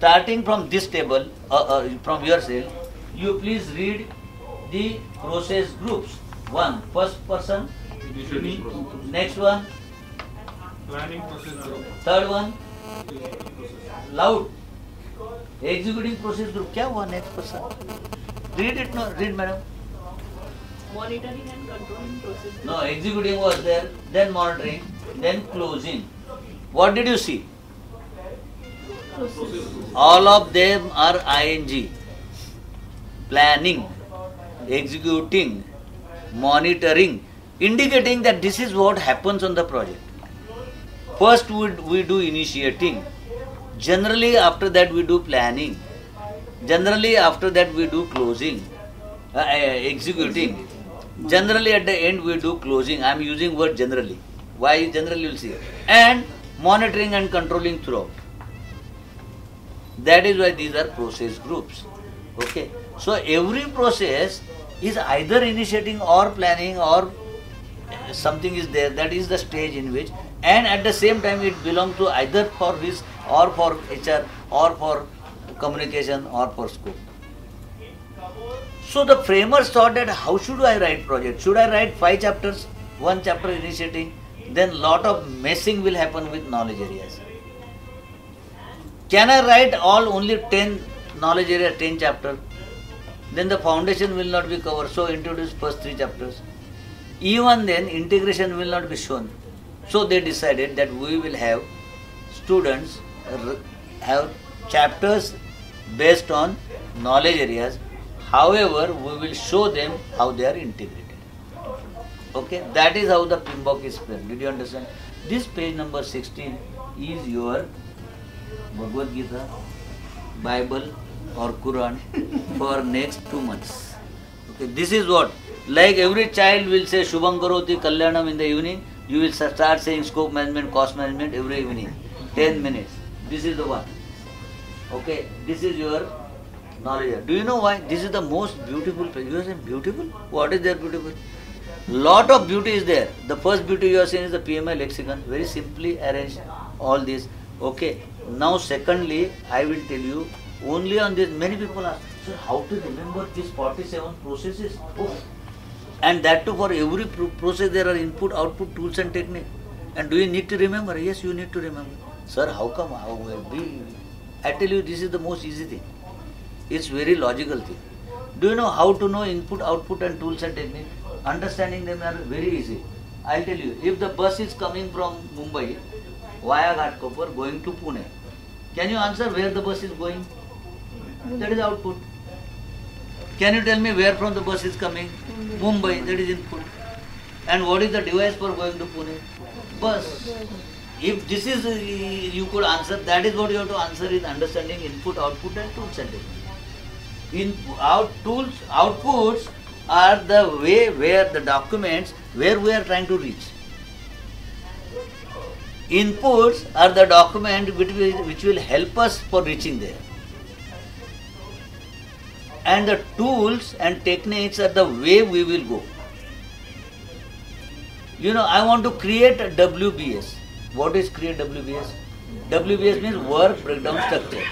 starting from this table, uh, uh, from your cell, you please read the process groups. One, first person, Initiating process. next one, Planning process group. third one, Executing process. loud. Executing process group. क्या हुआ next person? Read it, no? Read, madam. Monitoring and controlling process. No, executing was there, then monitoring, then closing. What did you see? All of them are ing. Planning, executing, monitoring, indicating that this is what happens on the project. First we, we do initiating. Generally after that we do planning. Generally after that we do closing, uh, uh, executing. Generally at the end we do closing. I am using word generally. Why generally you will see. And monitoring and controlling throughout. That is why these are process groups. Okay. So every process is either initiating or planning or something is there. That is the stage in which, and at the same time, it belongs to either for risk or for HR or for communication or for scope. So the framers thought that how should I write project? Should I write five chapters, one chapter initiating? Then lot of messing will happen with knowledge areas. Can I write all only 10 knowledge area, 10 chapter? Then the foundation will not be covered. So introduce first three chapters. Even then integration will not be shown. So they decided that we will have students have chapters based on knowledge areas. However, we will show them how they are integrated. Okay, that is how the PMBOK is framed. Did you understand? This page number 16 is your Bhagavad Gita, Bible or Quran for next two months. Okay, this is what like every child will say Shubham Karoti Kalyanam in the evening. You will start saying scope management, cost management every evening. 10 minutes. This is the one. Okay, this is your knowledge. Do you know why? This is the most beautiful. You are saying beautiful? What is there beautiful? Lot of beauty is there. The first beauty you are saying is the PMI lexicon. Very simply arranged all this. Okay. Now secondly, I will tell you only on this many people ask, sir, how to remember these 47 processes? Oh. And that too for every pro- process there are input, output, tools and technique. And do you need to remember? Yes, you need to remember. Sir, how come? How will be? I tell you, this is the most easy thing. It's very logical thing. Do you know how to know input, output and tools and technique? Understanding them are very easy. I'll tell you, if the bus is coming from Mumbai via Ghatkopar going to Pune, can you answer where the bus is going? That is output. Can you tell me where from the bus is coming? Mumbai, that is input. And what is the device for going to Pune? Bus. If this is, you could answer, that is what you have to answer is understanding input, output and tools and. In, out, tools, outputs are the way where the documents, where we are trying to reach. Inputs are the document which will, which will help us for reaching there. And the tools and techniques are the way we will go. You know, I want to create a WBS. What is create WBS? WBS means work breakdown structure.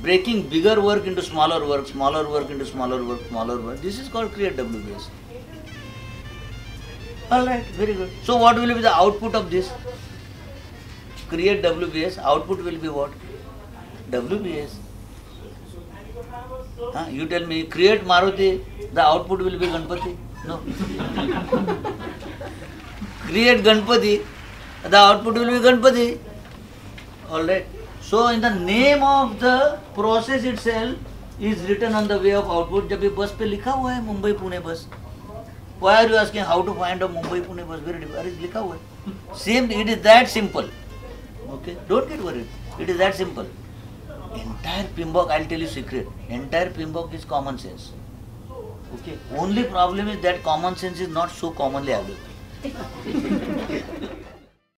Breaking bigger work into smaller work, smaller work into smaller work, smaller work. This is called create WBS. Alright, very good. So what will be the output of this? Create WBS, output will be what? WBS. Huh? You tell me, create Maruti, the output will be Ganpati? No. create Ganpati, the output will be Ganpati. Alright. So in the name of the process itself is written on the way of output. जब ये बस पे लिखा हुआ है मुंबई पुणे बस Why are you asking how to find a Mumbai Pune bus? Very difficult. Same, it is that simple. Okay, don't get worried. It is that simple. Entire PMBOK, I'll tell you secret. Entire PMBOK is common sense. Okay. Only problem is that common sense is not so commonly available.